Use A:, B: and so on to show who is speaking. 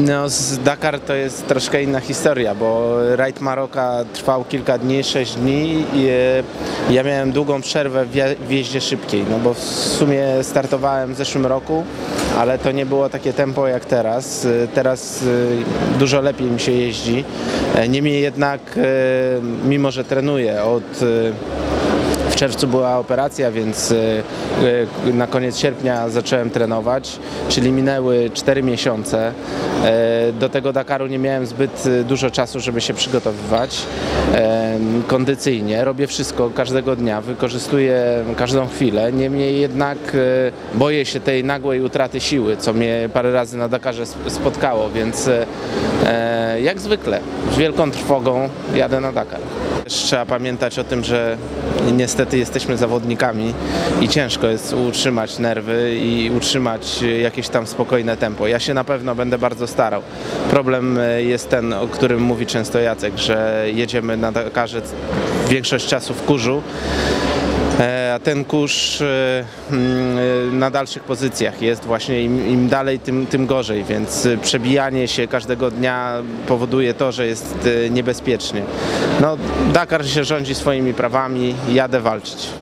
A: No, z Dakar to jest troszkę inna historia, bo rajd Maroka trwał kilka dni, 6 dni i e, ja miałem długą przerwę w je- w jeździe szybkiej, no bo w sumie startowałem w zeszłym roku, ale to nie było takie tempo jak teraz. E, Teraz e, dużo lepiej mi się jeździ. Niemniej jednak, mimo że trenuję od w czerwcu była operacja, więc y, y, na koniec sierpnia zacząłem trenować, czyli minęły 4 miesiące. E, Do tego Dakaru nie miałem zbyt dużo czasu, żeby się przygotowywać e, kondycyjnie. Robię wszystko każdego dnia, wykorzystuję każdą chwilę. Niemniej jednak boję się tej nagłej utraty siły, co mnie parę razy na Dakarze sp- spotkało, więc e, jak zwykle z wielką trwogą jadę na Dakar. Trzeba pamiętać o tym, że niestety jesteśmy zawodnikami i ciężko jest utrzymać nerwy i utrzymać jakieś tam spokojne tempo. Ja się na pewno będę bardzo starał. Problem e, jest ten, o którym mówi często Jacek, że jedziemy na Dakarze większość czasu w kurzu. E, A ten kurz e, mm, e, na dalszych pozycjach jest właśnie im, im dalej, tym, tym gorzej, więc przebijanie się każdego dnia powoduje to, że jest niebezpiecznie. No, Dakar się rządzi swoimi prawami, jadę walczyć.